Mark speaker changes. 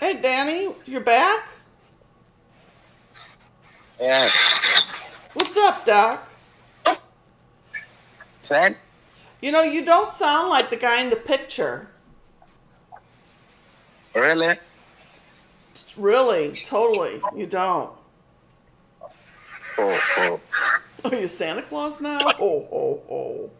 Speaker 1: Hey, Danny, you're back?
Speaker 2: Yeah.
Speaker 1: What's up, Doc?
Speaker 2: Said?
Speaker 1: You know, you don't sound like the guy in the picture.
Speaker 2: Really?
Speaker 1: Really, totally. You don't.
Speaker 2: Oh, oh.
Speaker 1: Oh, you Santa Claus now? Oh, oh, oh.